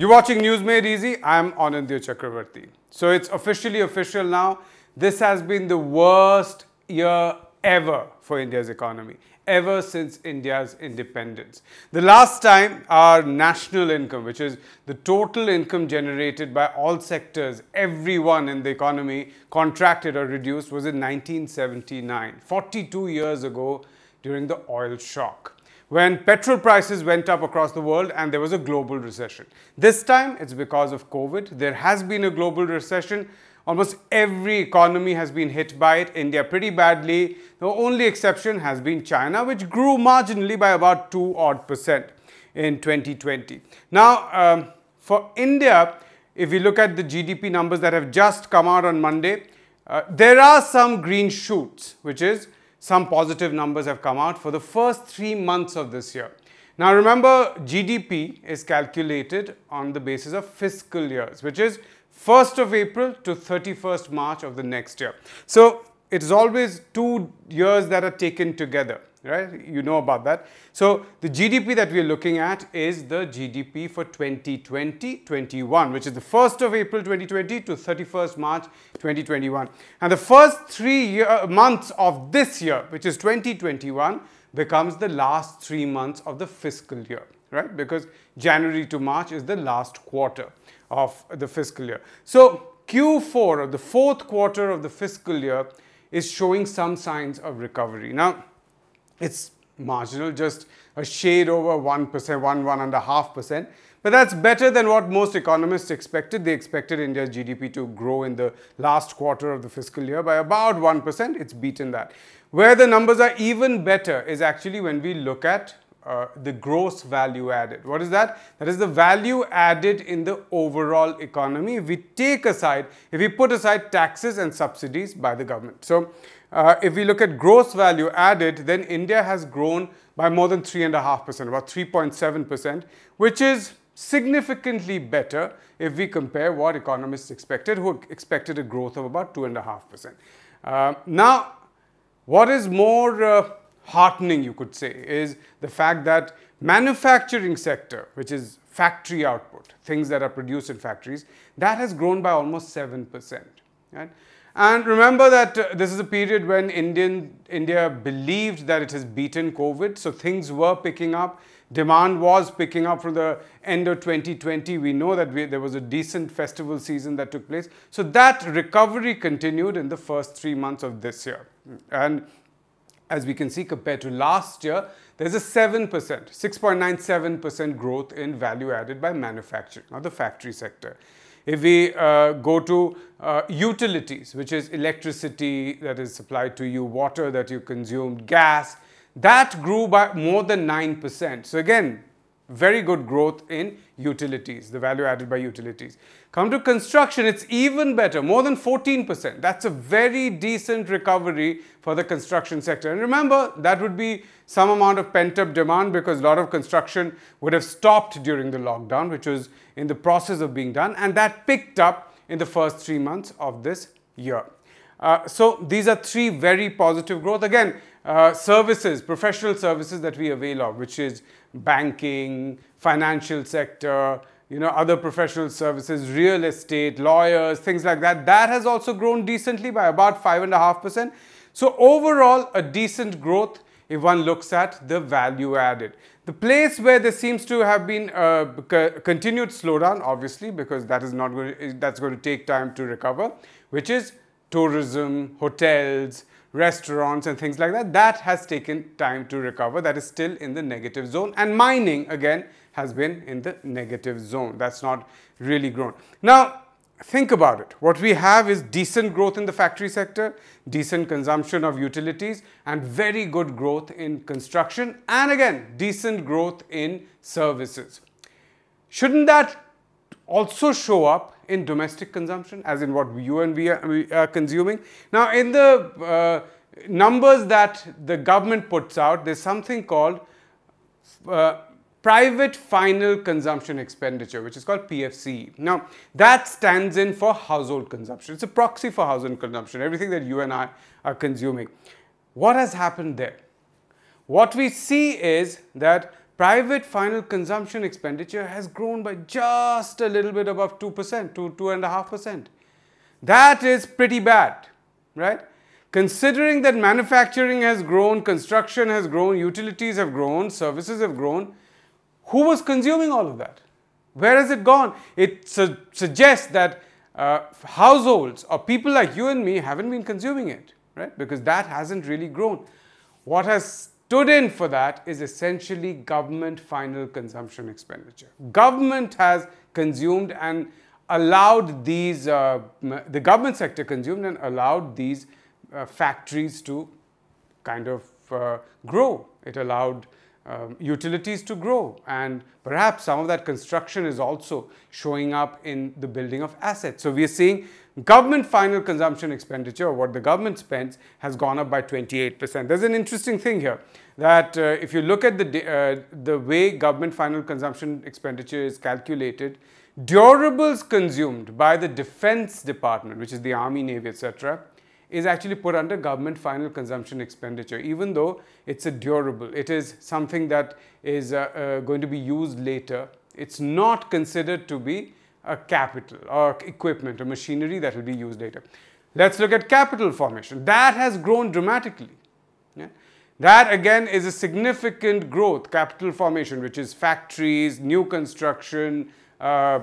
You're watching News Made Easy. I'm Aunindyo Chakravarty. So it's officially official now. This has been the worst year ever for India's economy, ever since India's independence. The last time our national income, which is the total income generated by all sectors, everyone in the economy, contracted or reduced was in 1979, 42 years ago during the oil shock when petrol prices went up across the world and there was a global recession. This time it's because of COVID. There has been a global recession. Almost every economy has been hit by it. India pretty badly. The only exception has been China, which grew marginally by about 2 odd percent in 2020. Now, um, for India, if we look at the GDP numbers that have just come out on Monday, uh, there are some green shoots, which is some positive numbers have come out for the first three months of this year. Now remember, GDP is calculated on the basis of fiscal years, which is 1st of April to 31st March of the next year. So it is always two years that are taken together right? You know about that. So the GDP that we are looking at is the GDP for 2020-21, which is the 1st of April 2020 to 31st March 2021. And the first three year, uh, months of this year, which is 2021, becomes the last three months of the fiscal year, right? Because January to March is the last quarter of the fiscal year. So Q4 or the fourth quarter of the fiscal year is showing some signs of recovery. Now, it's marginal, just a shade over 1%, 1, 1.5%. But that's better than what most economists expected. They expected India's GDP to grow in the last quarter of the fiscal year by about 1%. It's beaten that. Where the numbers are even better is actually when we look at uh, the gross value added. What is that? That is the value added in the overall economy. If we take aside, if we put aside taxes and subsidies by the government. So uh, if we look at gross value added, then India has grown by more than 3.5%, about 3.7%, which is significantly better if we compare what economists expected, who expected a growth of about 2.5%. Uh, now, what is more uh, heartening, you could say, is the fact that manufacturing sector, which is factory output, things that are produced in factories, that has grown by almost 7%. Right? And remember that uh, this is a period when Indian, India believed that it has beaten COVID. So things were picking up. Demand was picking up from the end of 2020. We know that we, there was a decent festival season that took place. So that recovery continued in the first three months of this year. And as we can see compared to last year, there's a 7%, 6.97% growth in value added by manufacturing, or the factory sector. If we uh, go to uh, utilities, which is electricity that is supplied to you, water that you consume, gas, that grew by more than 9%. So again, very good growth in utilities, the value added by utilities. Come to construction, it's even better, more than 14%. That's a very decent recovery for the construction sector. And remember, that would be some amount of pent-up demand because a lot of construction would have stopped during the lockdown, which was in the process of being done. And that picked up in the first three months of this year. Uh, so these are three very positive growth. Again, uh, services, professional services that we avail of, which is banking, financial sector, you know, other professional services, real estate, lawyers, things like that. That has also grown decently by about 5.5%. So overall, a decent growth if one looks at the value added. The place where there seems to have been a continued slowdown, obviously, because that is not going to, that's going to take time to recover, which is tourism, hotels, restaurants and things like that, that has taken time to recover. That is still in the negative zone. And mining, again, has been in the negative zone. That's not really grown. Now, think about it. What we have is decent growth in the factory sector, decent consumption of utilities, and very good growth in construction, and again, decent growth in services. Shouldn't that also show up in domestic consumption, as in what you and we are, we are consuming. Now, in the uh, numbers that the government puts out, there's something called uh, private final consumption expenditure, which is called PFCE. Now, that stands in for household consumption. It's a proxy for household consumption, everything that you and I are consuming. What has happened there? What we see is that private final consumption expenditure has grown by just a little bit above 2% to 2.5%. That is pretty bad, right? Considering that manufacturing has grown, construction has grown, utilities have grown, services have grown, who was consuming all of that? Where has it gone? It su suggests that uh, households or people like you and me haven't been consuming it, right? Because that hasn't really grown. What has stood in for that is essentially government final consumption expenditure. Government has consumed and allowed these, uh, the government sector consumed and allowed these uh, factories to kind of uh, grow. It allowed um, utilities to grow and perhaps some of that construction is also showing up in the building of assets. So we are seeing government final consumption expenditure what the government spends has gone up by 28%. There's an interesting thing here that uh, if you look at the, uh, the way government final consumption expenditure is calculated, durables consumed by the defense department, which is the army, navy, etc., is actually put under government final consumption expenditure, even though it's a durable. It is something that is uh, uh, going to be used later. It's not considered to be a capital or equipment or machinery that will be used later. Let's look at capital formation. That has grown dramatically. Yeah? That again is a significant growth, capital formation, which is factories, new construction, uh,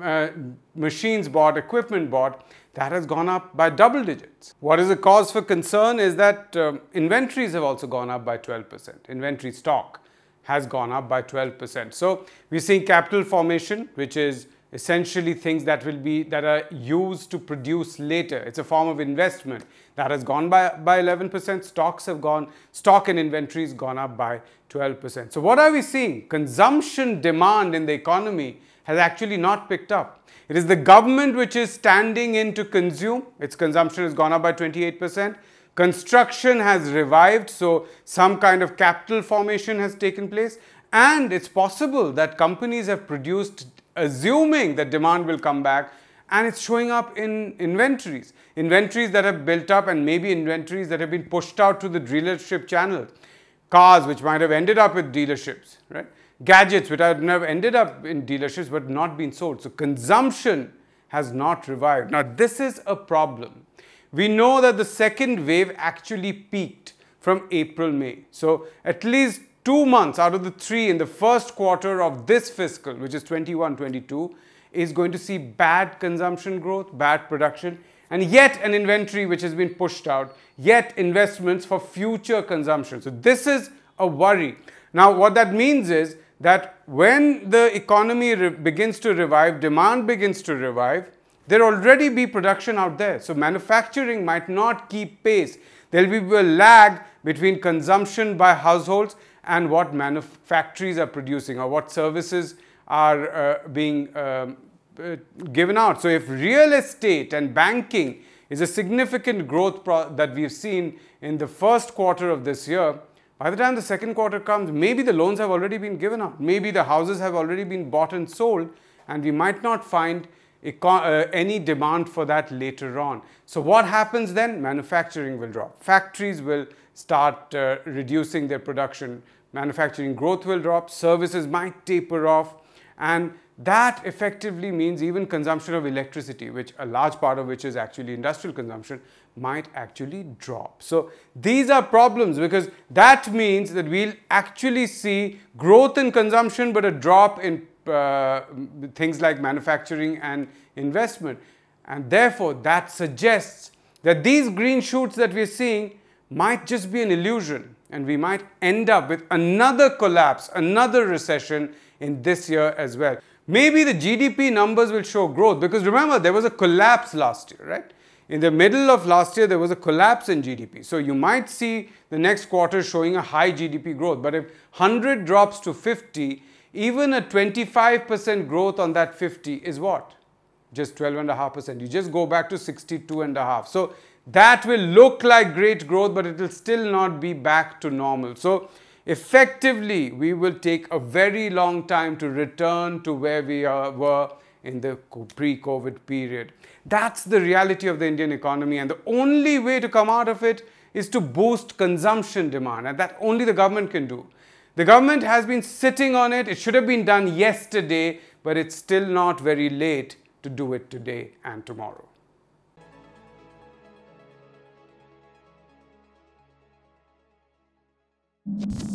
uh, machines bought, equipment bought that has gone up by double digits. What is a cause for concern is that um, inventories have also gone up by 12%. Inventory stock has gone up by 12%. So we're seeing capital formation, which is essentially things that will be that are used to produce later. It's a form of investment that has gone by, by 11%. Stocks have gone, stock and inventories gone up by 12%. So what are we seeing? Consumption demand in the economy has actually not picked up. It is the government which is standing in to consume. Its consumption has gone up by 28%. Construction has revived, so some kind of capital formation has taken place. And it's possible that companies have produced assuming that demand will come back and it's showing up in inventories. Inventories that have built up and maybe inventories that have been pushed out to the dealership channel. Cars which might have ended up with dealerships, right? gadgets which have never ended up in dealerships but not been sold. So consumption has not revived. Now this is a problem. We know that the second wave actually peaked from April, May. So at least two months out of the three in the first quarter of this fiscal, which is 21-22, is going to see bad consumption growth, bad production, and yet an inventory which has been pushed out, yet investments for future consumption. So this is a worry. Now what that means is that when the economy begins to revive, demand begins to revive, there already be production out there. So manufacturing might not keep pace. There will be a lag between consumption by households and what factories are producing or what services are uh, being um, uh, given out. So if real estate and banking is a significant growth that we've seen in the first quarter of this year, by the time the second quarter comes, maybe the loans have already been given out. Maybe the houses have already been bought and sold and we might not find uh, any demand for that later on. So what happens then? Manufacturing will drop. Factories will start uh, reducing their production. Manufacturing growth will drop. Services might taper off. And that effectively means even consumption of electricity, which a large part of which is actually industrial consumption, might actually drop. So these are problems because that means that we'll actually see growth in consumption but a drop in uh, things like manufacturing and investment. And therefore, that suggests that these green shoots that we're seeing might just be an illusion and we might end up with another collapse, another recession in this year as well. Maybe the GDP numbers will show growth because remember there was a collapse last year, right? In the middle of last year, there was a collapse in GDP. So you might see the next quarter showing a high GDP growth. But if 100 drops to 50, even a 25% growth on that 50 is what? Just 12.5%. You just go back to 62.5. So that will look like great growth, but it will still not be back to normal. So effectively, we will take a very long time to return to where we are, were in the pre-COVID period. That's the reality of the Indian economy and the only way to come out of it is to boost consumption demand and that only the government can do. The government has been sitting on it. It should have been done yesterday, but it's still not very late to do it today and tomorrow. You